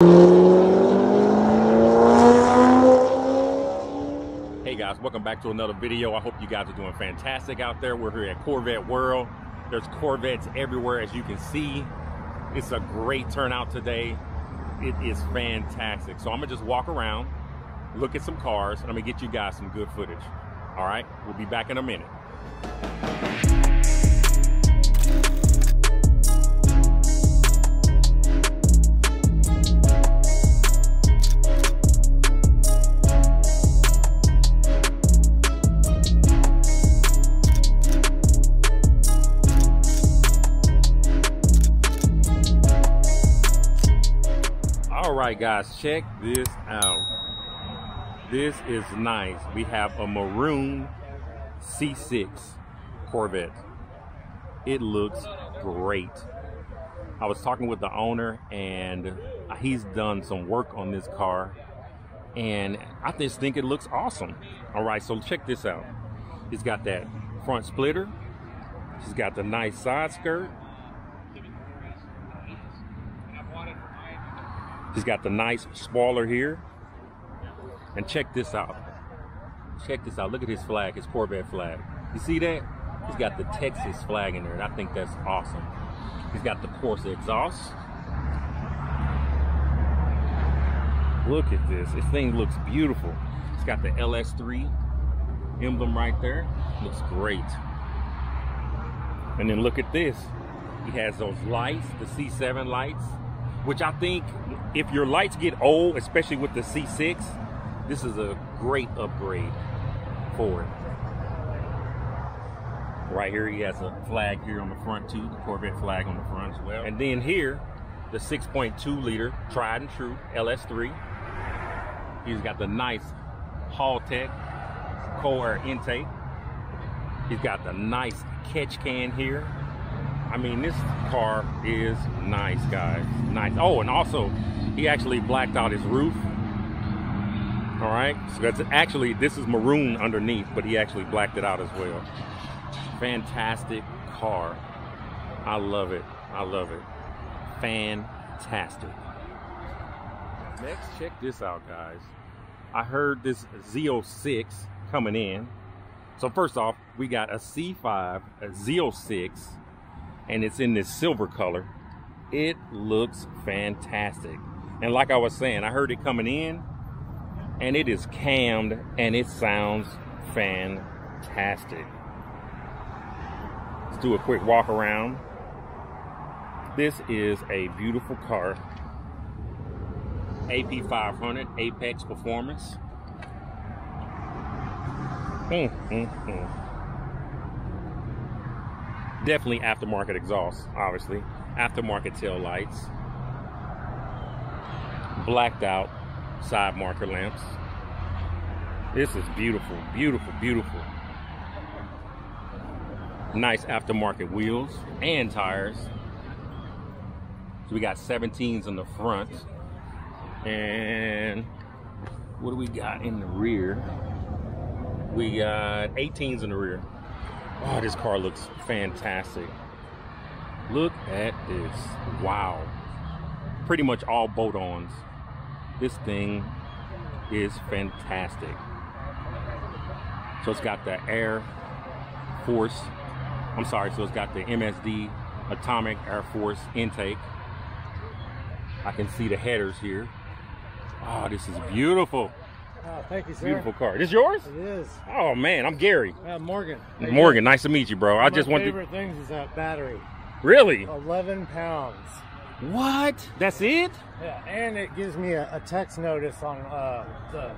Hey guys, welcome back to another video. I hope you guys are doing fantastic out there. We're here at Corvette World. There's Corvettes everywhere as you can see. It's a great turnout today. It is fantastic. So I'm gonna just walk around, look at some cars, and I'm gonna get you guys some good footage. All right, we'll be back in a minute. Right, guys, check this out. This is nice. We have a maroon C6 Corvette. It looks great. I was talking with the owner, and he's done some work on this car, and I just think it looks awesome. All right, so check this out. He's got that front splitter. She's got the nice side skirt. He's got the nice spoiler here. And check this out. Check this out. Look at his flag, his Corvette flag. You see that? He's got the Texas flag in there, and I think that's awesome. He's got the Corsa exhaust. Look at this. This thing looks beautiful. It's got the LS3 emblem right there. Looks great. And then look at this. He has those lights, the C7 lights, which I think if your lights get old, especially with the C6, this is a great upgrade for it. Right here, he has a flag here on the front too, the Corvette flag on the front as well. And then here, the 6.2 liter tried and true LS3. He's got the nice Halltech cold air intake. He's got the nice catch can here. I mean, this car is nice, guys. Nice. Oh, and also, he actually blacked out his roof. All right. So that's actually, this is maroon underneath, but he actually blacked it out as well. Fantastic car. I love it. I love it. Fantastic. Next, check this out, guys. I heard this Z06 coming in. So first off, we got a C5, a Z06, and it's in this silver color. It looks fantastic. And like I was saying, I heard it coming in and it is cammed and it sounds fantastic. Let's do a quick walk around. This is a beautiful car. AP500 Apex Performance. Mm, mm, mm definitely aftermarket exhaust, obviously. Aftermarket tail lights. Blacked out side marker lamps. This is beautiful, beautiful, beautiful. Nice aftermarket wheels and tires. So we got 17s in the front. And what do we got in the rear? We got 18s in the rear. Oh, this car looks fantastic. Look at this. Wow. Pretty much all bolt-ons. This thing is fantastic. So it's got the Air Force. I'm sorry, so it's got the MSD Atomic Air Force intake. I can see the headers here. Oh, this is beautiful. Oh, thank you, sir. Beautiful car. This yours? It is. Oh man, I'm Gary. Uh, Morgan. Morgan, nice to meet you, bro. One I just want to. my favorite things is that battery. Really? 11 pounds. What? That's it? Yeah, and it gives me a, a text notice on uh, the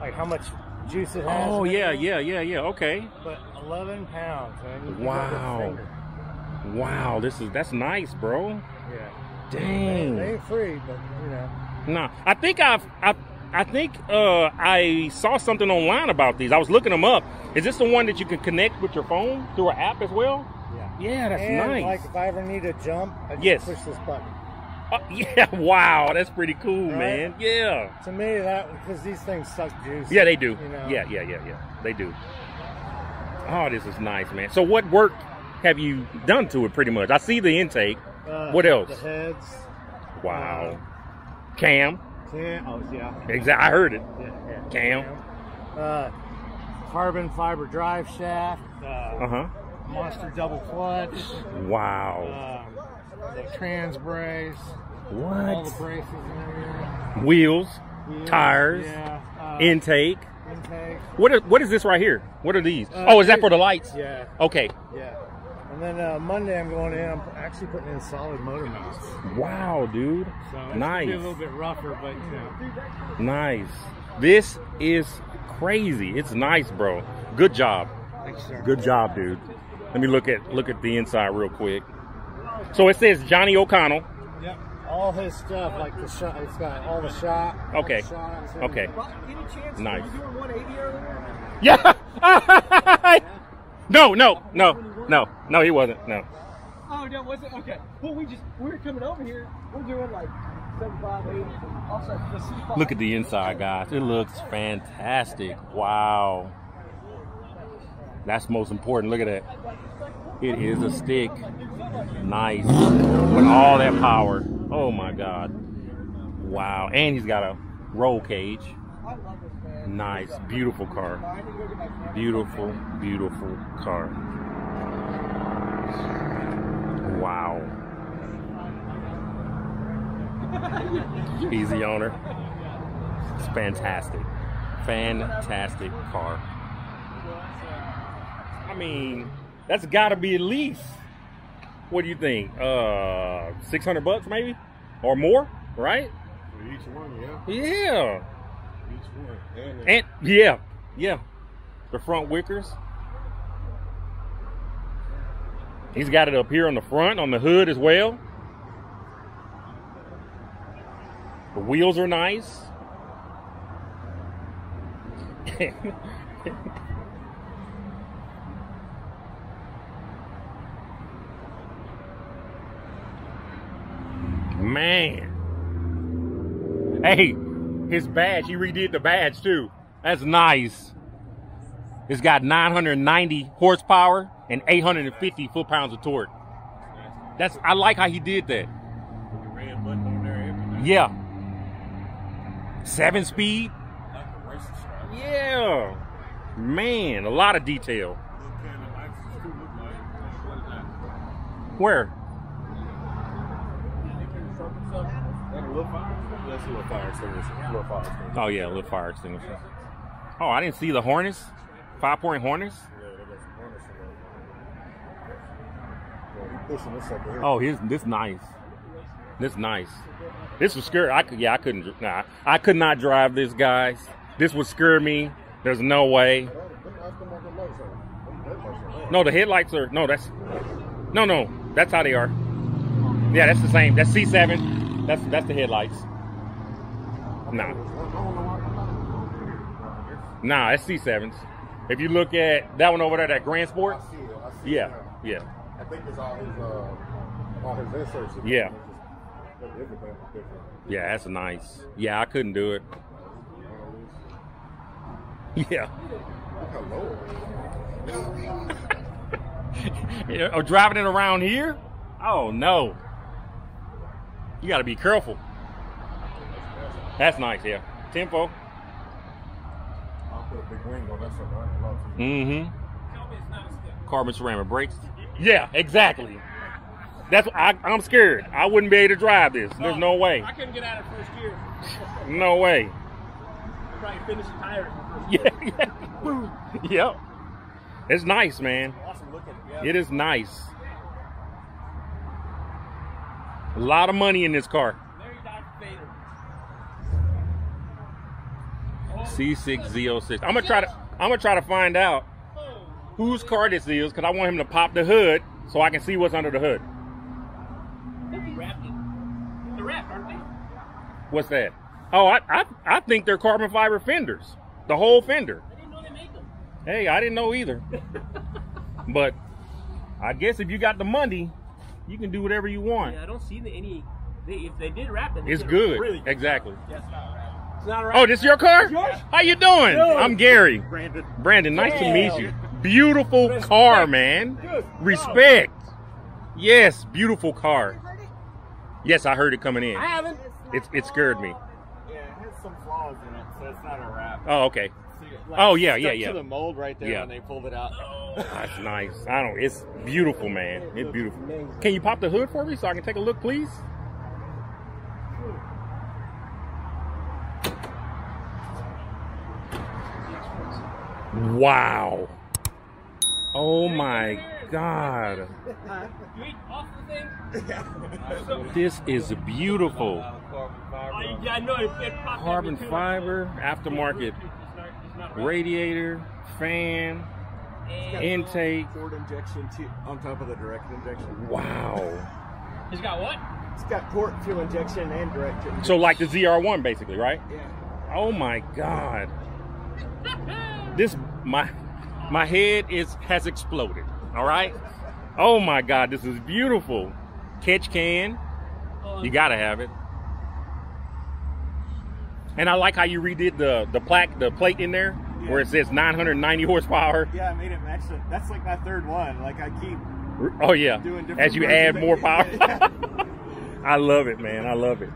like how much juice it has. Oh yeah, yeah, yeah, yeah. Okay. But 11 pounds, man. You can go Wow. with your finger. Wow, this is that's nice, bro. Yeah. Dang. They ain't free, but you know. Nah, I think I've I I think uh, I saw something online about these. I was looking them up. Is this the one that you can connect with your phone through an app as well? Yeah. Yeah, that's and nice. like if I ever need to jump, I just Yes. push this button. Uh, yeah, wow, that's pretty cool, Right? man. Yeah. To me, that because these things suck juice. Yeah, they do. You know? Yeah, yeah, yeah, yeah. They do. Oh, this is nice, man. So what work have you done to it pretty much? I see the intake. Uh, What else? The heads. Wow. Cam. Cam. Oh yeah. Exactly. I heard it. Yeah, yeah. Cam. Uh, carbon fiber drive shaft. Uh, Uh huh. Monster double clutch. Wow. Um, the trans brace. What? All the braces. Wheels, Wheels, tires, Yeah. Uh, intake. intake. What is, what is this right here? What are these? Uh, oh, is that for the lights? Yeah. Okay. Yeah. And then uh, Monday I'm going in. I'm actually putting in solid motor mounts. Wow, dude. So it's Nice. be a little bit rougher, but you know. Nice. This is crazy. It's nice, bro. Good job. Thanks, sir. Good job, dude. Let me look at look at the inside real quick. So it says Johnny O'Connell. Yep. All his stuff, like the shot, it's got all the shot. Okay. the shots, Okay. everything. Well, any chance Nice. were you doing 180 earlier? Yeah. no, no, no, no, no. He wasn't. No. Oh, no, was it? Okay. Well, we just, we were coming over here. We're doing like 75, 80. Also, the C5. Look at the inside, guys. It looks fantastic. Wow. That's most important. Look at that. It is a stick. Nice. With all that power. Oh my God. Wow. And he's got a roll cage. I love this, man. Nice. Beautiful car. I need to go get my camera. Beautiful, beautiful car. Wow. Easy owner. It's fantastic. Fantastic car. I mean, that's got to be at least. What do you think? Uh, six hundred bucks maybe, or more, right? For each one, yeah. Yeah. Each one. And, And yeah, yeah, the front wickers. He's got it up here on the front, on the hood as well. The wheels are nice. Man. Hey, his badge, he redid the badge too. That's nice. It's got 990 horsepower and 850 foot pounds of torque. That's I like how he did that. the red button on there, everything. Yeah. Seven speed. Like a racing strap. Yeah. Man, a lot of detail. Little can of lights too look like. What is that? Where? Like a little fire? That's a little fire extinguisher. Little fire extinguisher. Oh yeah, a little fire extinguisher. Oh, I didn't see the Hornets. Five point Hornets. Yeah, they got some harness in there. Yeah, he pushing this up. Oh, here's this nice. This nice. This was scary. I could, yeah, I couldn't. Nah, I could not drive this, guys. This would scare me. There's no way. No, the headlights are no. That's no, no. That's how they are. Yeah, that's the same. That's C7. That's that's the headlights. Nah, nah, that's C7s. If you look at that one over there, that Grand Sport. I see it. I see Yeah, it yeah. I think it's all his, uh, all his inserts. in Yeah. Yeah, that's nice. Yeah, I couldn't do it. Yeah. Yeah, or driving it around here? Oh no. You gotta be careful. That's nice, yeah. Tempo. I'll put a big ring on that. Mm-hmm. Carbon ceramic brakes. Yeah, exactly. That's I, I'm scared. I wouldn't be able to drive this. There's oh, no way. I couldn't get out of first gear. No way. Probably finish the tires in the first Yeah, yeah. Yep. It's nice, man. Awesome looking. Yeah. It is nice. A lot of money in this car. Larry Dr. Vader. C6Z06. I'm gonna try to I'm gonna try to find out whose car this is because I want him to pop the hood so I can see what's under the hood. What's that? Oh, I I, I think they're carbon fiber fenders. The whole fender. I didn't know they make them. Hey, I didn't know either. but I guess if you got the money, you can do whatever you want. Yeah, I don't see any. They, if they did wrap it, they It's good. Really good. Exactly. Yeah, it's not wrapped. It's not wrapped. Oh, this your car? It's yours? How you doing? Good. I'm Gary. Brandon. Brandon, nice to meet you. Beautiful Respect. car, man. Good. Respect. Yes, beautiful car. Yes, I heard it coming in. I haven't. It it scared me. Yeah, it has some flaws in it, so it's not a wrap. Oh, okay. Like, Oh, yeah, yeah, yeah. To the mold right there Yeah. when they pulled it out. Oh, that's nice. I don't. It's beautiful, man. It's beautiful. Can you pop the hood for me so I can take a look, please? Wow. Oh my God. You eat off the thing? This is beautiful. Yeah, I know. It, it popped Carbon at me too. fiber, aftermarket It's not, it's not right. radiator, fan, intake. Port injection on top of the direct injection. Wow. It's got what? It's got port fuel injection and direct injection. So like the ZR1 basically, right? yeah. Oh my god. This my my head is has exploded. All right? Oh my god, this is beautiful. Catch can. You got to have it. And I like how you redid the the plaque the plate in there where it says 990 horsepower. Yeah, I made it match. The, that's like my third one. Like I keep Oh yeah. doing different. As you add more it. power. I love it, man. I love it.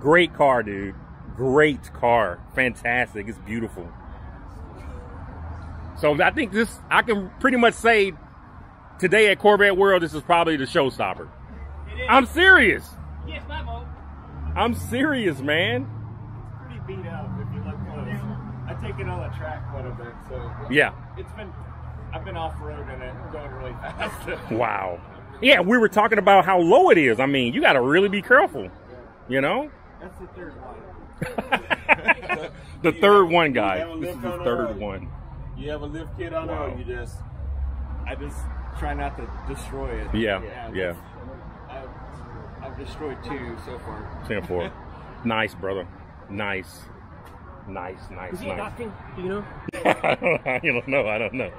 Great car, dude. Great car. Fantastic. It's beautiful. So I think this, I can pretty much say today at Corvette World, this is probably the showstopper. I'm serious. yes, my vote. I'm serious, man. pretty beat up if you look close. I take it on the track quite a bit, so Yeah. it's been. I've been off road in it, going really fast. Wow. Yeah, we were talking about how low it is. I mean, you got to really be careful. You know? That's the third one. the third one, guy. This is the on third it? one. You have a lift kit on Wow. it, or you just. I just try not to destroy it. Yeah, yeah. I've, I've destroyed two so far. 10 4. nice, brother. Nice. Nice, nice, Is he nice. adopting? Do you know? I don't know. I don't know.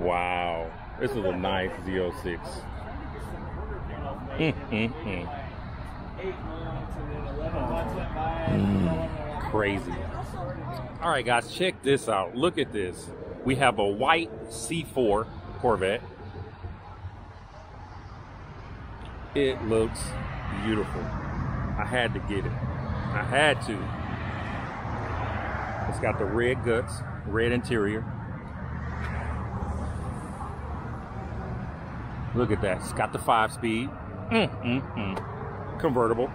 Wow. This is a nice Z06. Mm, mm, mm. Eight months and then 11 months went by. and Crazy. All right, guys, check this out. Look at this. We have a white C4 Corvette. It looks beautiful. I had to get it. I had to. It's got the red guts, red interior. Look at that. It's got the five speed. Mm, mm, mm. Convertible.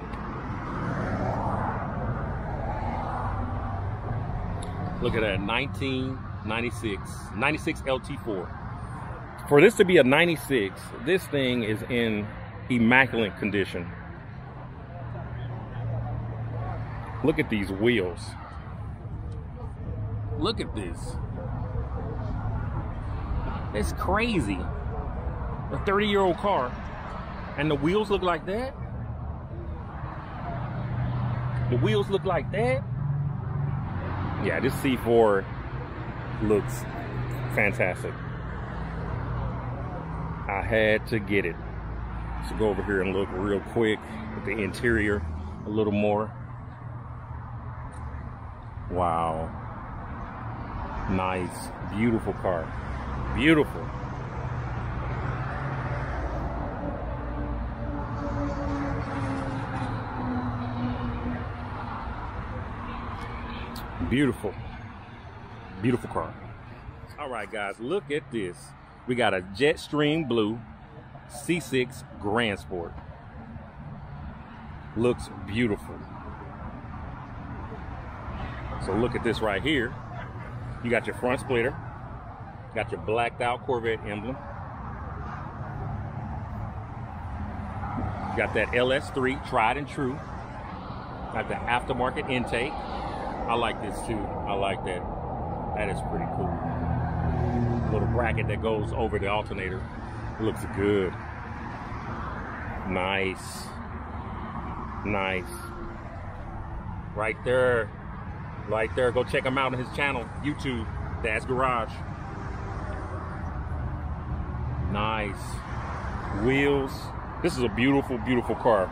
Look at that, 1996, 96 LT4. For this to be a 96, this thing is in immaculate condition. Look at these wheels. Look at this. It's crazy. A 30 year old car. And the wheels look like that? The wheels look like that? Yeah, this C4 looks fantastic. I had to get it. So go over here and look real quick at the interior a little more. Wow. Nice, beautiful car. Beautiful. Beautiful. Beautiful car. All right, guys, look at this. We got a Jetstream Blue C6 Grand Sport. Looks beautiful. So look at this right here. You got your front splitter. Got your blacked out Corvette emblem. Got that LS3 tried and true. Got the aftermarket intake. I like this too. I like that. That is pretty cool. Little bracket that goes over the alternator. looks good. Nice. Nice. Right there. Right there. Go check him out on his channel, YouTube, Dad's Garage. Nice. Wheels. This is a beautiful, beautiful car.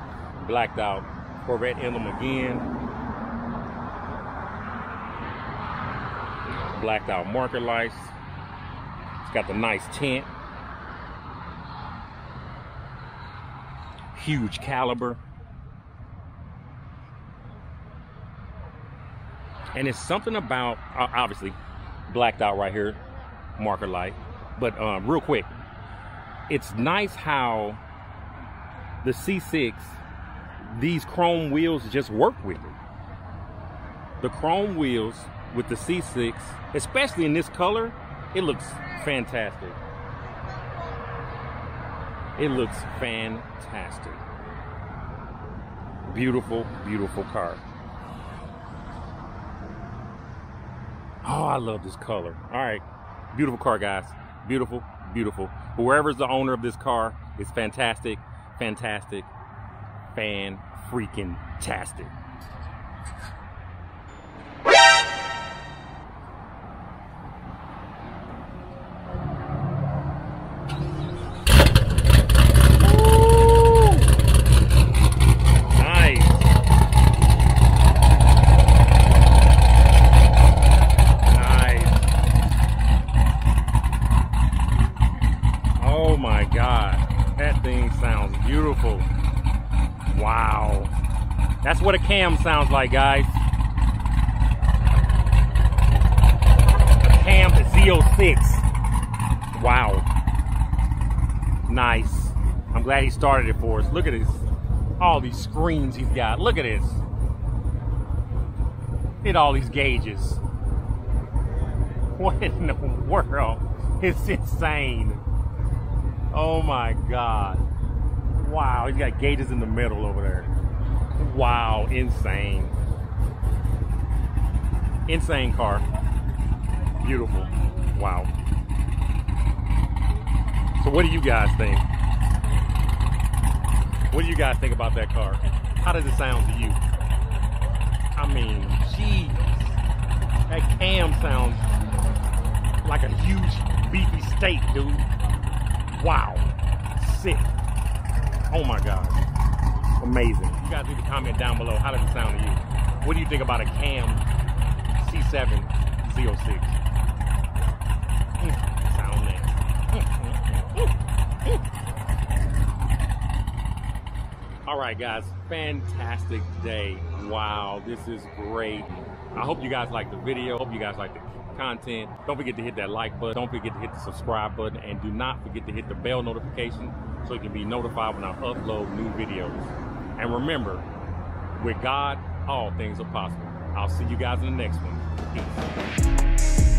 Blacked out. Corvette emblem again. Blacked out marker lights. It's got the nice tint. huge caliper. And it's something about, obviously, blacked out right here, marker light. But um, real quick, it's nice how the C6, these chrome wheels just work with it. The chrome wheels with the C6, especially in this color, it looks fantastic. It looks fantastic. Beautiful, beautiful car. Oh, I love this color. All right. Beautiful car, guys. Beautiful, beautiful. Whoever's the owner of this car is fantastic, fantastic, fan freaking tastic. Nice. Nice. Oh my God. That thing sounds beautiful. Wow. That's what a cam sounds like, guys. A cam Z06. Wow. Nice. I'm glad he started it for us. Look at this. All these screens he's got. Look at this. At all these gauges. What in the world? It's insane. Oh my God. Wow, he's got gauges in the middle over there. Wow, insane. Insane car. Beautiful. Wow. So what do you guys think? What do you guys think about that car? How does it sound to you? I mean, jeez. That cam sounds like a huge beefy steak, dude. Wow. Sick. Oh my God. Amazing. You guys leave a comment down below. How does it sound to you? What do you think about a Cam C7 Z06? Mm, sound man. All right, guys. Fantastic day. Wow, this is great. I hope you guys like the video. Hope you guys like the content. Don't forget to hit that like button. Don't forget to hit the subscribe button. And do not forget to hit the bell notification so you can be notified when I upload new videos. And remember, with God, all things are possible. I'll see you guys in the next one. Peace.